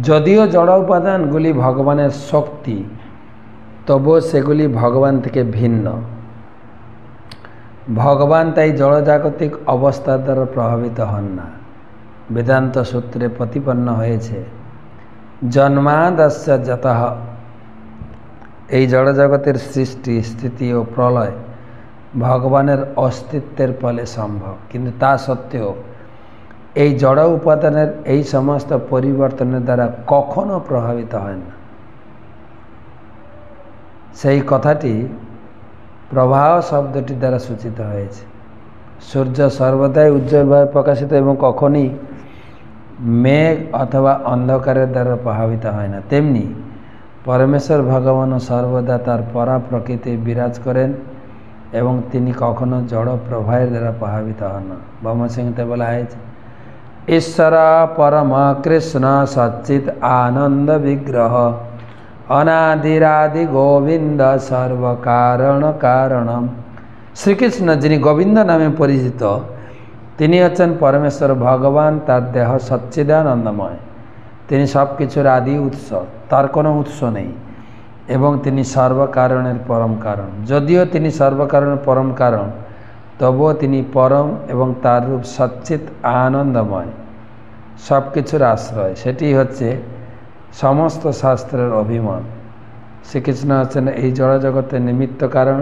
যদিও জড় উপাদানগুলি ভগবানের শক্তি, তবুও সেগুলি ভগবান থেকে ভিন্ন। ভগবান তাই জড়জাগতিক অবস্থার দ্বারা প্রভাবিত হন না। বেদান্ত সূত্রে প্রতিপন্ন হয়েছে, জন্মাদস্য যত। এই জড়জগতের সৃষ্টি, স্থিতি ও প্রলয় ভগবানের অস্তিত্বের ফলে সম্ভব। কিন্তু তা সত্ত্বেও এই জড় উপাদানের এই সমস্ত পরিবর্তনের দ্বারা কখনো প্রভাবিত হয় না। সেই কথাটি প্রবাহ শব্দটি দ্বারা সূচিত হয়েছে। সূর্য সর্বদাই উজ্জ্বলভাবে প্রকাশিত এবং কখনই মেঘ অথবা অন্ধকারের দ্বারা প্রভাবিত হয় না। তেমনি পরমেশ্বর ভগবানও সর্বদা তার পরা প্রকৃতি বিরাজ করেন এবং তিনি কখনো জড় প্রবাহের দ্বারা প্রভাবিত হন না। ব্রহ্মসিংহতে বলা হয়েছে ঈশ্বর পরম কৃষ্ণ সচ্চিত আনন্দ বিগ্রহ। অনাদিরাদি গোবিন্দ সর্বকারণ কারণম। শ্রীকৃষ্ণ যিনি গোবিন্দ নামে পরিচিত, তিনি হচ্ছেন পরমেশ্বর ভগবান, তার দেহ সচ্চিদানন্দময়। তিনি সব কিছুর আদি উৎস, তার কোনো উৎস নেই। এবং তিনি সর্বকারণের পরম কারণ। যদিও তিনি সর্বকারণের পরম কারণ তবুও তিনি পরম এবং তার রূপ সচ্চিত আনন্দময়। সব কিছুর আশ্রয়, সেটি হচ্ছে সমস্ত শাস্ত্রের অভিমত। শ্রীকৃষ্ণ হচ্ছেন এই জড় জগতের নিমিত্ত কারণ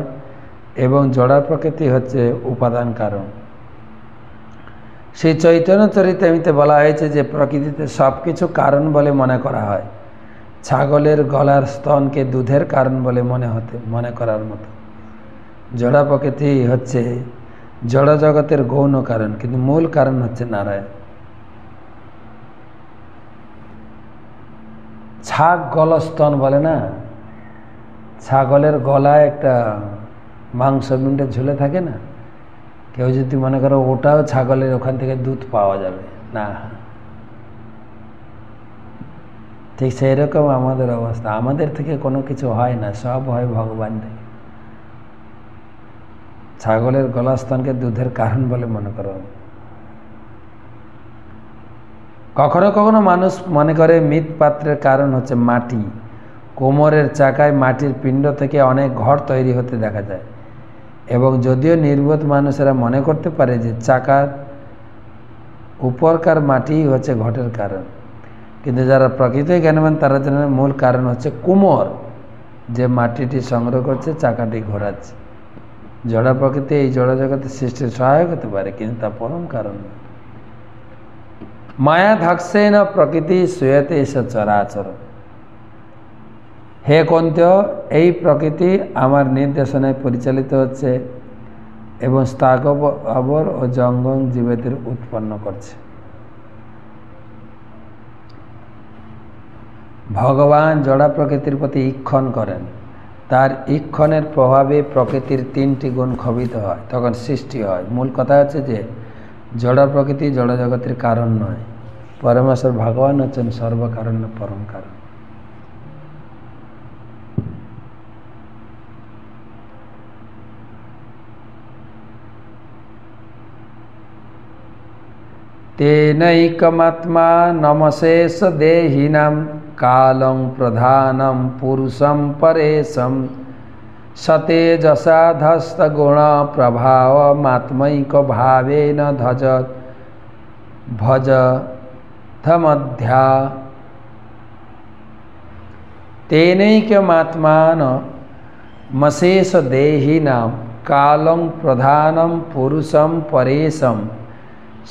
এবং জড়া প্রকৃতি হচ্ছে উপাদান কারণ। সেই চৈতন্য চরিতামিতে বলা হয়েছে যে, প্রকৃতিতে সব কিছু কারণ বলে মনে করা হয়। ছাগলের গলার স্তনকে দুধের কারণ বলে মনে হতে, মনে করার মতো। জড়া প্রকৃতি হচ্ছে জড় জগতের গৌণ কারণ, কিন্তু মূল কারণ হচ্ছে নারায়ণ। ছাগ গলস্তন বলে না? ছাগলের গলায় একটা মাংস মিন্টে ঝুলে থাকে না? কেউ যদি মনে করো ওটাও ছাগলের ওখান থেকে দুধ পাওয়া যাবে, না। ঠিক সেই রকম আমাদের অবস্থা। আমাদের থেকে কোনো কিছু হয় না, সব হয় ভগবান থেকে। ছাগলের গলাস্থানকে দুধের কারণ বলে মনে করো। কখনো কখনো মানুষ মনে করে মৃৎ পাত্রের কারণ হচ্ছে মাটি। কোমরের চাকায় মাটির পিণ্ড থেকে অনেক ঘর তৈরি হতে দেখা যায়। এবং যদিও নির্বোধ মানুষেরা মনে করতে পারে যে চাকার উপরকার মাটি হচ্ছে ঘটের কারণ। কিন্তু যারা প্রকৃত জ্ঞানবান, তারা জানেন মূল কারণ হচ্ছে কুমোর, যে মাটিটি সংগ্রহ করছে, চাকাটি ঘোরাচ্ছে। জড়া প্রকৃতি এই জড়া জগতের সৃষ্টির সহায়ক হতে পারে, কিন্তু তা পরম কারণ মায়া ধাক্সেন প্রকৃতি শুয়েতে এসে চরাচর। হে কন্ত এই প্রকৃতি আমার নির্দেশনায় পরিচালিত হচ্ছে এবং স্থাগবর ও জঙ্গম জীবেদের উৎপন্ন করছে। ভগবান জড়া প্রকৃতির প্রতি ইক্ষণ করেন। তার ইক্ষণের প্রভাবে প্রকৃতির তিনটি গুণ ক্ষবিত হয় তখন সৃষ্টি হয় মূল কথা হচ্ছে যে জড় প্রকৃতি জড় জগতের কারণ নয় পরমেশ্বর ভগবান হচ্ছেন সর্বকারণ পরম কারণ तेनैकमात्मा नमशेष देहिनां कालं प्रधानं पुरुषं परेशं। सतेजसाधस्तगुणप्रभावमात्मैकभावेन धज भज धमध्या। तेनैकमात्मान मशेषदेहिनां कालं प्रधानं पुरुषं परेशं।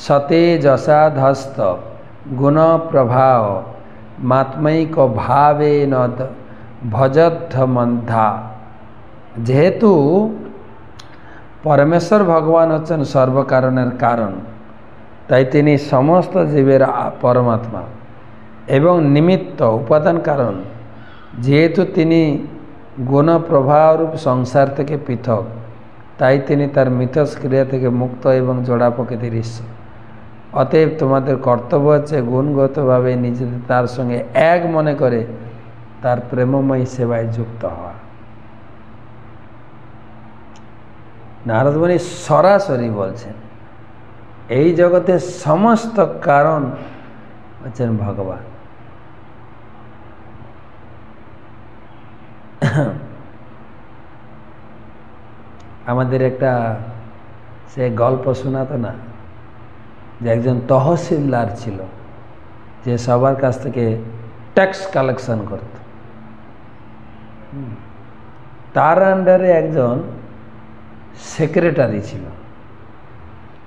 सतेजसाधस्त गुणप्रभाव মাত্মৈক ভাবে ভজদ্ধ মন্ধা যেহেতু পরমেশ্বর ভগবান হচ্ছেন সর্বকারণের কারণ, তাই তিনি সমস্ত জীবের পরমাত্মা এবং নিমিত্ত উপাদান কারণ। যেহেতু তিনি গুণ প্রভাবরূপ সংসার থেকে পৃথক, তাই তিনি তার মিথস্ক্রিয়া থেকে মুক্ত এবং জোড়া প্রকৃতির ঈশ্বর। অতএব তোমাদের কর্তব্য হচ্ছে গুণগতভাবে নিজেদের তার সঙ্গে এক মনে করে তার প্রেমময়ী সেবায় যুক্ত হওয়া। নারদমণি সরাসরি বলছেন, এই জগতের সমস্ত কারণ হচ্ছেন ভগবান। আমাদের একটা সে গল্প শোনাতো না যে একজন তহসিলদার ছিল, যে সবার কাছ থেকে ট্যাক্স কালেকশন করত। তার আন্ডারে একজন সেক্রেটারি ছিল।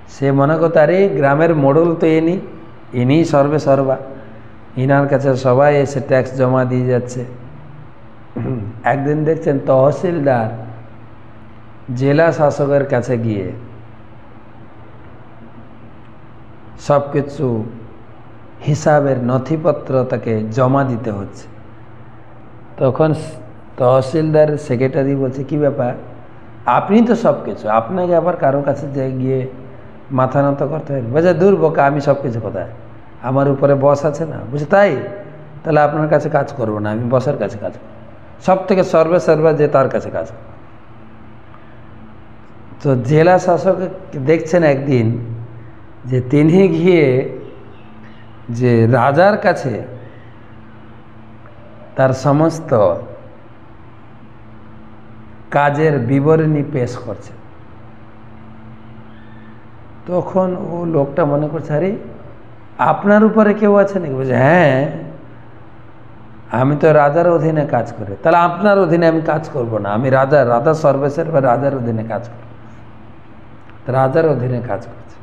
সে মনে করতো, আরে, গ্রামের মোড়ল তো এনি ইনি সর্বে সর্বা। ইনার কাছে সবাই এসে ট্যাক্স জমা দিয়ে যাচ্ছে। একদিন দেখছেন তহসিলদার জেলা শাসকের কাছে গিয়ে সব কিছু হিসাবের নথিপত্র তাকে জমা দিতে হচ্ছে। তখন তহসিলদার, সেক্রেটারি বলছে, কি ব্যাপার? আপনি তো সব কিছু আপনাকে আবার কারও কাছে গিয়ে মাথা নত করতে হবে বলছে, দূর বোকা, আমি সব কিছু কোথায়? আমার উপরে বস আছে না? বুঝে তাই? তাহলে আপনার কাছে কাজ করব না, আমি বসের কাছে কাজ করব। সব থেকে সর্বে সর্বা যে তার কাছে কাজ। তো জেলা শাসক দেখছেন একদিন যে তিনি গিয়ে যে রাজার কাছে তার সমস্ত কাজের বিবরণী পেশ করছে। তখন ও লোকটা মনে করছে, আরে, আপনার উপরে কেউ আছে নাকি? বলছে হ্যাঁ আমি তো রাজার অধীনে কাজ করি। তাহলে আপনার অধীনে আমি কাজ করব না। আমি রাজা রাজা সর্বেসের বা রাজার অধীনে কাজ করব। রাজার অধীনে কাজ করছে।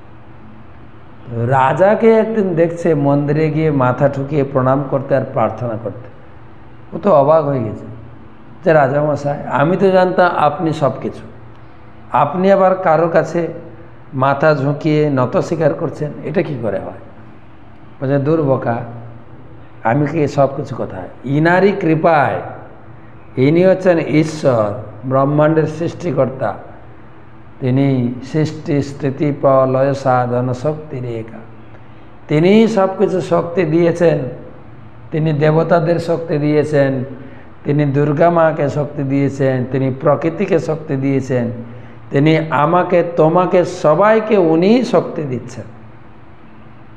রাজাকে একদিন দেখছে মন্দিরে গিয়ে মাথা ঠুকিয়ে প্রণাম করতে আর প্রার্থনা করতে। ও তো অবাক হয়ে গেছে যে রাজামশাই, আমি তো জানতাম আপনি সব কিছু আপনি আবার কারও কাছে মাথা ঝুঁকিয়ে নত স্বীকার করছেন, এটা কি করে হয়? বলছে, দূর বোকা, আমি কি সব কিছু কোথায়? ইনারই কৃপায় ইনি হচ্ছেন ঈশ্বর, ব্রহ্মাণ্ডের সৃষ্টিকর্তা। তিনি সৃষ্টি, স্থিতি, প্রলয়, সাধন, শক্তি, রেখা। তিনি সব কিছু শক্তি দিয়েছেন। তিনি দেবতাদের শক্তি দিয়েছেন। তিনি দুর্গা মাকে শক্তি দিয়েছেন। তিনি প্রকৃতিকে শক্তি দিয়েছেন। তিনি আমাকে, তোমাকে, সবাইকে উনি শক্তি দিচ্ছেন।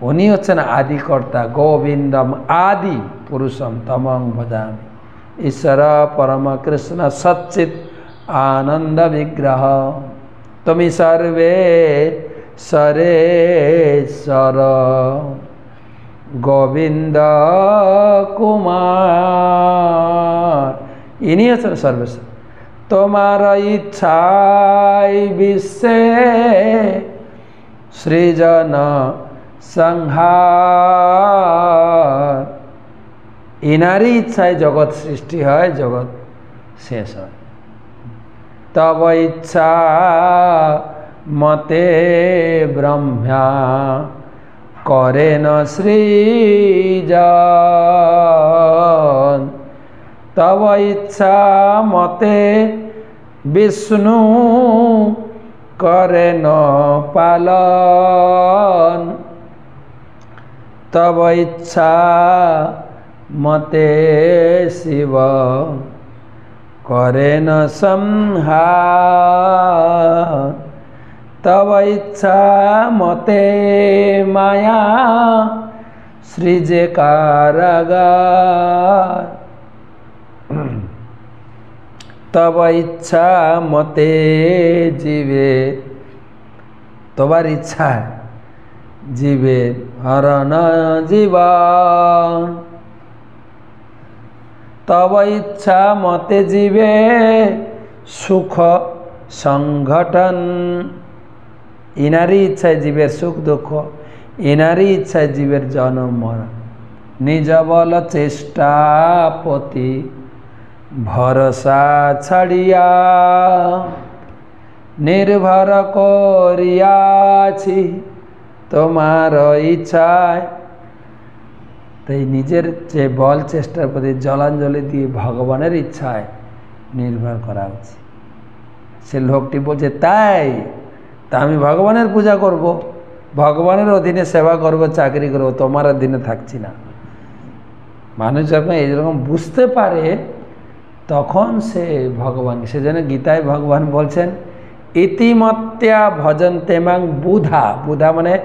উনি হচ্ছেন আদিকর্তা, গোবিন্দম আদি পুরুষম, তমং ভজামি। ঈশ্বর, পরম কৃষ্ণ সচ্চিত আনন্দ বিগ্রহ। তুমি সর্বে সরেশ্বর। গোবিন্দ কুমার। ইনি আছেন সর্বেশ্বর। তোমার ইচ্ছাই বিশ্বে সৃজন সংহার। ইনারই ইচ্ছায় জগৎ সৃষ্টি হয়, জগৎ শেষ হয়। তব ইচ্ছা মতে ব্রহ্মা করেন সৃজন। তব ইচ্ছা মতে বিষ্ণু করেন পালন। তব ইচ্ছা মতে শিব করেন সংহার তব ইচ্ছা মতে মায়া সৃজে কারাগার তব ইচ্ছা মতে জীবে তোমার ইচ্ছা জীবে হরণ জীবন তব ইচ্ছা মতে জীবে সুখ সংগঠন ইনারই ইচ্ছায় জীবের সুখ দুঃখ, ইনারই ইচ্ছায় জীবের জন্ম নিজ বল চেষ্টা প্রতি ভরসা ছাড়িয়া নির্ভর করিয়াছি। তোমার ইচ্ছায় তাই নিজের যে বল চেষ্টার প্রতি জলাঞ্জলি দিয়ে ভগবানের ইচ্ছায় নির্ভর করা উচিত। সে লোকটি বলছে, তাই, তা আমি ভগবানের পূজা করব। ভগবানের অধীনে সেবা করব, চাকরি করব, তোমার অধীনে থাকছি না। মানুষ যখন এইরকম বুঝতে পারে, তখন সে ভগবান সেজন্য গীতায় ভগবান বলছেন ইতিমত্যা ভজন তেমাং বুধা। বুধা মানে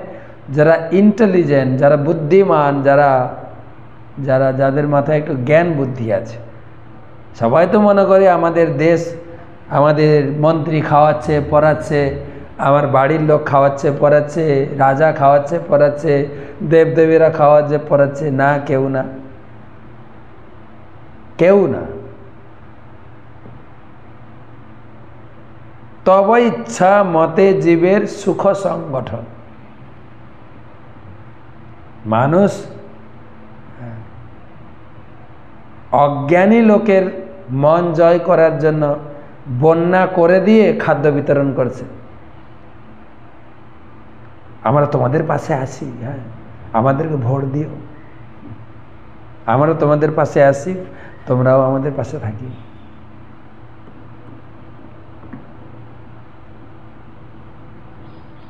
যারা ইন্টেলিজেন্ট যারা বুদ্ধিমান, যারা যারা, যাদের মাথায় একটু জ্ঞান বুদ্ধি আছে। সবাই তো মনে করে আমাদের দেশ আমাদের মন্ত্রী খাওয়াচ্ছে, পড়াচ্ছে, আমার বাড়ির লোক খাওয়াচ্ছে, পড়াচ্ছে, রাজা খাওয়াচ্ছে, পড়াচ্ছে, দেবদেবীরা খাওয়াচ্ছে, পড়াচ্ছে। না, কেউ না। কেউ না। তব ইচ্ছা মতে জীবের সুখ সংগঠন। মানুষ অজ্ঞানী লোকের মন জয় করার জন্য বন্যা করে দিয়ে খাদ্য বিতরণ করছে। আমরা তোমাদের পাশে আসি হ্যাঁ। আমাদেরকে ভোট দিও। আমরা তোমাদের পাশে আসি তোমরাও আমাদের পাশে থাকি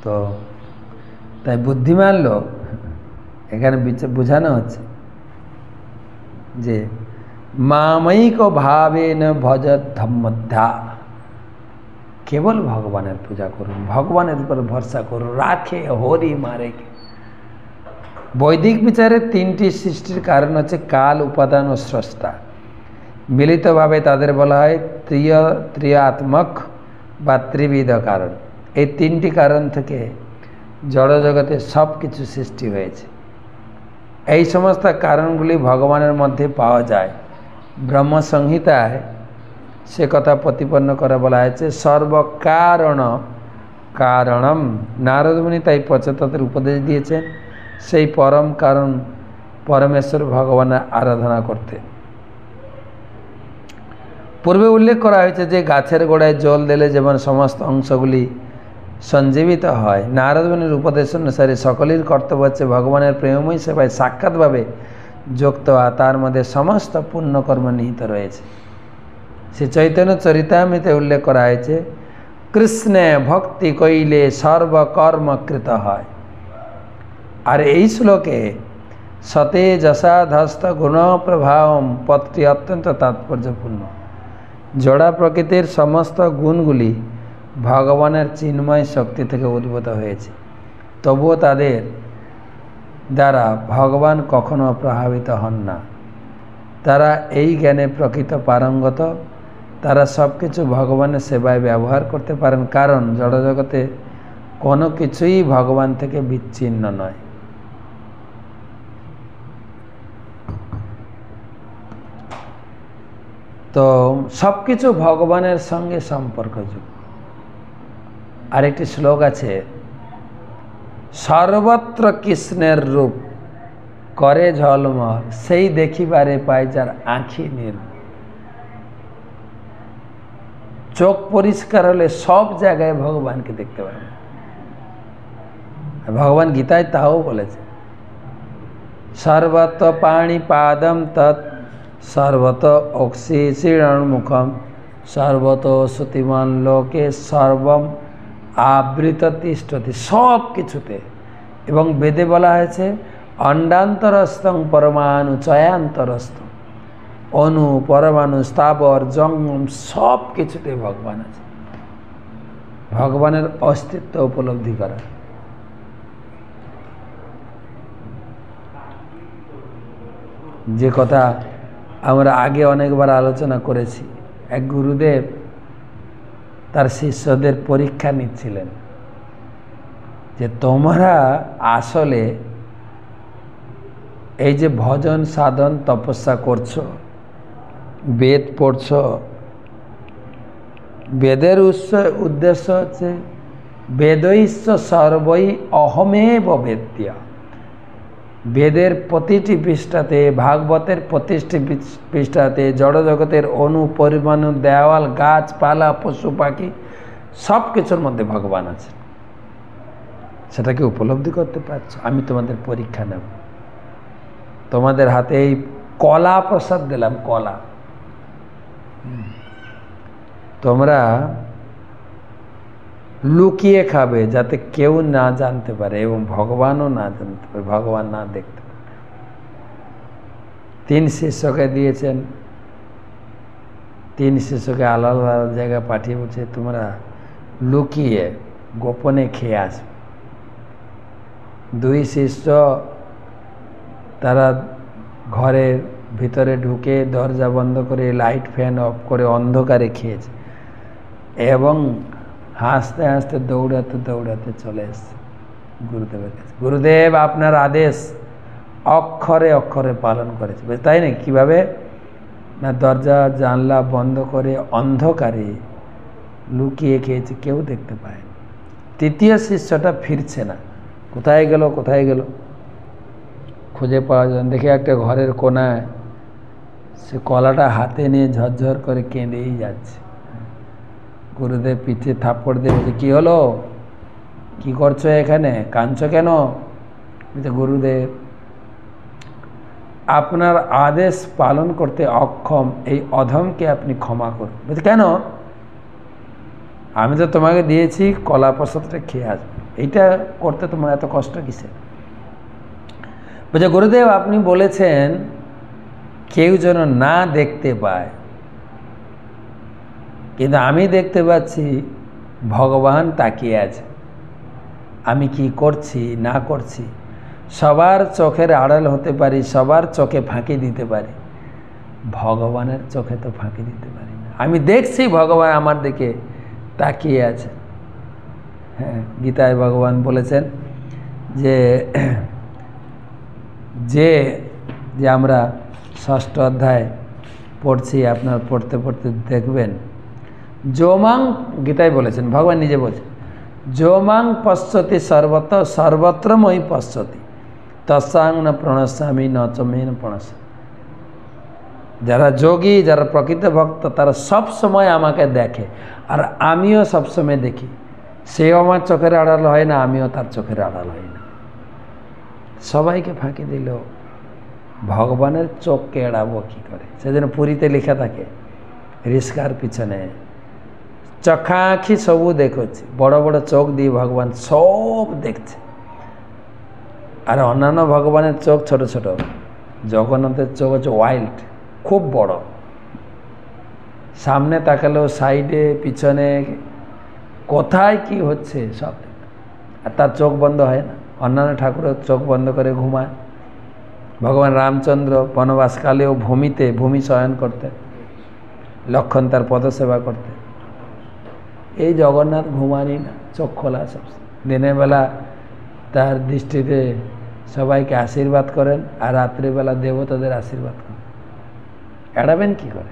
তো, তাই বুদ্ধিমান লোক, এখানে বোঝানো হচ্ছে যে মাময়িক ভাবে না ভজ ধম্মধ্যা কেবল ভগবানের পূজা করুন, ভগবানের উপর ভরসা করুন, রাখে, হরি মারে। বৈদিক বিচারে তিনটি সৃষ্টির কারণ হচ্ছে কাল, উপাদান ও স্রষ্টা। মিলিতভাবে তাদের বলা হয় ত্রিয়, ত্রিয়াত্মক বা ত্রিবিধ কারণ। এই তিনটি কারণ থেকে জড়জগতে সব কিছু সৃষ্টি হয়েছে। এই সমস্ত কারণগুলি ভগবানের মধ্যে পাওয়া যায়। ব্রহ্মসংহিতায় সে কথা প্রতিপন্ন করে বলা হয়েছে, সর্বকারণ কারণম। নারদমণি তাই পঁচাত্তর উপদেশ দিয়েছেন, সেই পরম কারণ পরমেশ্বর ভগবানের আরাধনা করতে। পূর্বে উল্লেখ করা হয়েছে যে গাছের গোড়ায় জল দিলে যেমন সমস্ত অংশগুলি সঞ্জীবিত হয় নারদমণির উপদেশ অনুসারে সকলের কর্তব্য হচ্ছে ভগবানের প্রেমময় সেবায় সাক্ষাৎভাবে যুক্ত তার মধ্যে সমস্ত পুণ্যকর্ম নিহিত রয়েছে। সে চৈতন্য চরিতামৃতে উল্লেখ করা হয়েছে, কৃষ্ণে ভক্তি কইলে সর্বকর্মকৃত হয়। আর এই শ্লোকে সতে যশাধস্ত গুণপ্রভাবম পথটি অত্যন্ত তাৎপর্যপূর্ণ। জড়া প্রকৃতির সমস্ত গুণগুলি ভগবানের চিন্ময় শক্তি থেকে উদ্ভূত হয়েছে। তবুও তাদের দ্বারা ভগবান কখনো প্রভাবিত হন না। তারা এই জ্ঞানে প্রকৃত পারঙ্গত। তারা সব কিছু ভগবানের সেবায় ব্যবহার করতে পারেন, কারণ জড়জগতে কোনো কিছুই ভগবান থেকে বিচ্ছিন্ন নয়। তো সব কিছু ভগবানের সঙ্গে সম্পর্কযুক্ত। আরেকটি শ্লোক আছে সর্বত্র কৃষ্ণের রূপ। করে ঝলমল, সেই দেখিবারে পায় যার আঁখি নির্ম চোখ পরিষ্কার হলে সব জায়গায় ভগবানকে দেখতে পাবে। ভগবান গীতায় তাও বলেছে সর্বত পাণি পাদম তৎ সর্বত অক্সি মুখম সর্বত শ্রুতিমান লোকে সর্বম আবৃত তিষ্ঠতি সব কিছুতে। এবং বেদে বলা হয়েছে অন্ডান্তরস্তং পরমাণু চয়ান্তরস্থ। অনু, পরমাণু, স্থাবর, জঙ্গম, সব কিছুতে ভগবান আছে। ভগবানের অস্তিত্ব উপলব্ধি করা। যে কথা আমরা আগে অনেকবার আলোচনা করেছি, এক গুরুদেব তার শিষ্যদের পরীক্ষা নিচ্ছিলেন যে তোমরা আসলে এই যে ভজন সাধন তপস্যা করছ, বেদ পড়ছ, বেদের উৎস, উদ্দেশ্য হচ্ছে বেদৈশ্ব সর্বই অহমেব বেদ্যা। বেদের প্রতিটি পৃষ্ঠাতে ভাগবতের প্রতিটি পৃষ্ঠাতে জড়জগতের অনু পরিমাণু দেওয়াল গাছপালা পশু পাখি সব কিছুর মধ্যে ভগবান আছে সেটাকে উপলব্ধি করতে পারছ? আমি তোমাদের পরীক্ষা নেব। তোমাদের হাতে এই কলা প্রসাদ দিলাম কলা। তোমরা লুকিয়ে খাবে যাতে কেউ না জানতে পারে এবং ভগবানও না জানতে পারে, ভগবান না দেখতে পারে। তিন শিষ্যকে দিয়েছেন। তিন শিষ্যকে আলাদা আলাদা জায়গায় পাঠিয়ে বলছে, তোমরা লুকিয়ে গোপনে খেয়ে আসবে দুই শিষ্য তারা ঘরের ভিতরে ঢুকে দরজা বন্ধ করে, লাইট ফ্যান অফ করে অন্ধকারে খেয়েছে। এবং হাসতে হাসতে দৌড়াতে দৌড়াতে চলে এসছে গুরুদেবের কাছে। গুরুদেব, আপনার আদেশ অক্ষরে অক্ষরে পালন করেছে। তাই না? কীভাবে? না, দরজা, জানলা বন্ধ করে অন্ধকারে লুকিয়ে খেয়েছে, কেউ দেখতে পায় তৃতীয় শিষ্যটা ফিরছে না। কোথায় গেল কোথায় গেল? খুঁজে পাওয়া যায়। দেখে একটা ঘরের কোনায় সে কলাটা হাতে নিয়ে ঝরঝর করে কেঁদেই যাচ্ছে। গুরুদেব পিঠে থাপ্পড় দিয়ে বলছে, কী হলো? কি করছ এখানে? কাঁদছো কেন? বলছে, গুরুদেব, আপনার আদেশ পালন করতে অক্ষম, এই অধমকে আপনি ক্ষমা করুন। বলছে, কেন? আমি তো তোমাকে দিয়েছি, কলা প্রসাদটা খেয়ে আসবে এইটা করতে তোমার এত কষ্ট কিসে বলছে, গুরুদেব, আপনি বলেছেন, কেউ যেন না দেখতে পায় কিন্তু আমি দেখতে পাচ্ছি ভগবান তাকিয়ে আছে। আমি কি করছি, না করছি? সবার চোখের আড়াল হতে পারি, সবার চোখে ফাঁকি দিতে পারি। ভগবানের চোখে তো ফাঁকি দিতে পারি না। আমি দেখছি ভগবান আমার দিকে তাকিয়ে আছে। হ্যাঁ গীতায় ভগবান বলেছেন যে যে যে আমরা ষষ্ঠ অধ্যায় পড়ছি, আপনার পড়তে পড়তে দেখবেন যোমাং গীতায় বলেছেন, ভগবান নিজে বলছেন যোমাং পশ্যতি সর্বত, সর্বত্রময়ী পশ্যতি। তসাং ন প্রণস্বামী ন চমে ন প্রণস্বামী যারা যোগী, যারা প্রকৃত ভক্ত, তারা সব সময় আমাকে দেখে। আর আমিও সবসময় দেখি। সেও আমার চোখের আড়াল হয় না, আমিও তার চোখের আড়াল হয় না। সবাইকে ফাঁকি দিল, ভগবানের চোখকে এড়াবো কী করে? সেজন্য পুরীতে লেখা থাকে, রিস্কার পিছনে চখাঁখি সবু দেখছি বড় বড় চোখ দিয়ে ভগবান সব দেখছে। আর অন্যান্য ভগবানের চোখ ছোট ছোট। জগন্নাথের চোখ হচ্ছে ওয়াইল্ড খুব বড়। সামনে তাকালেও সাইডে পিছনে, কোথায় কি হচ্ছে সব আর তার চোখ বন্ধ হয় না। অন্যান্য ঠাকুরের চোখ বন্ধ করে ঘুমায়। ভগবান রামচন্দ্র বনবাসকালেও ভূমিতে, ভূমি শয়ন করতে লক্ষণ তার পদসেবা করতে এই জগন্নাথ ঘুমানি না, চোখ খোলা সব। দিনের বেলা তার দৃষ্টিতে সবাইকে আশীর্বাদ করেন আর রাত্রিবেলা দেবতাদের আশীর্বাদ করেন। এড়াবেন কি করে?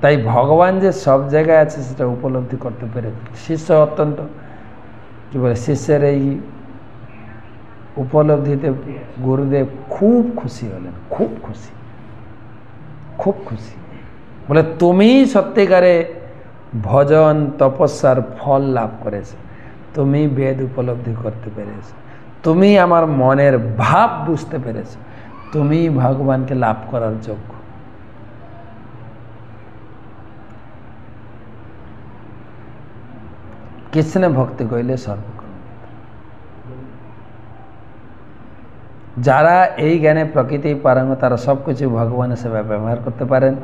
তাই ভগবান যে সব জায়গায় আছে সেটা উপলব্ধি করতে পেরে শিষ্য অত্যন্ত, কী বলে, শিষ্যের এই উপলব্ধিতে গুরুদেব খুব খুশি হলেন, খুব খুশি খুব খুশি। বলে তুমি সত্যিকারে ভজন, তপস্যার ফল লাভ করেছ। তুমি বেদ উপলব্ধি করতে পেরেছ। তুমি আমার মনের ভাব বুঝতে পেরেছ। তুমি ভগবানকে লাভ করার যোগ্য। কৃষ্ণে ভক্তি কইলে সর্বকর্ম। যারা এই জ্ঞানে প্রকৃতি, পারঙ্গ, তারা সব কিছু ভগবানের সেবায় ব্যবহার করতে পারেন।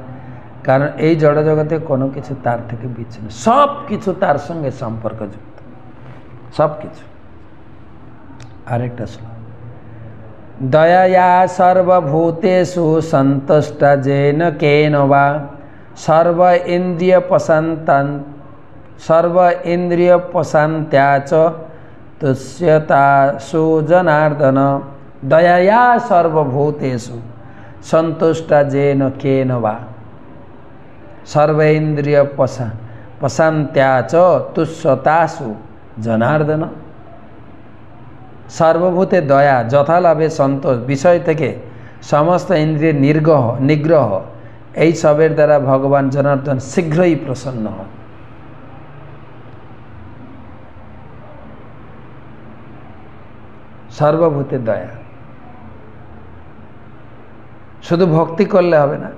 কারণ এই জড় জগতে কোনো কিছু তার থেকে বিচ্ছিন্ন সব কিছু তার সঙ্গে সম্পর্কযুক্ত সব কিছু আরেকটা শ্লোক দয়া সর্বভূতেষু সন্তুষ্ট যেন কেন বা সর্ব ইন্দ্রিয় প্রশান্তান সর্ব ইন্দ্রিয় প্রশান্ত্যা চ তুষ্যতাসু জনার্দন দয়া সর্বভূতেষু সন্তুষ্ট যেন কেন বা সর্বেন্দ্রিয় পশা প্রশান্ত্যা চ তুষ্যতাসু জনার্দন। সর্বভূতে দয়া, যথালাভে সন্তোষ, বিষয় থেকে সমস্ত ইন্দ্রিয়ের নির্গহ, নিগ্রহ, এই সবের দ্বারা ভগবান জনার্দন শীঘ্রই প্রসন্ন হন। সর্বভূতে দয়া। শুধু ভক্তি করলে হবে না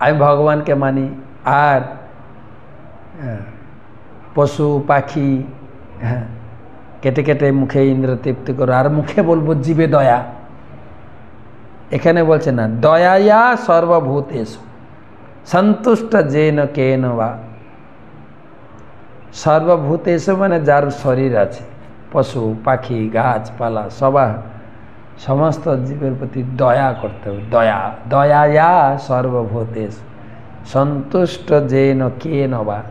আমি ভগবানকে মানি। আর হ্যাঁ, পশু পাখি হ্যাঁ কেটে কেটে মুখে ইন্দ্র তৃপ্তি করো। আর মুখে বলব জীবে দয়া। এখানে বলছে না দয়ায়া সর্বভূতেষু। সন্তুষ্ট যেন কেন বা। সর্বভূতেষু মানে যার শরীর আছে। পশু পাখি গাছপালা সবা সমস্ত জীবের প্রতি দয়া করতে হবে। দয়া। দয়ায়া সর্বভূতেশ সন্তুষ্ট যেন কে নবা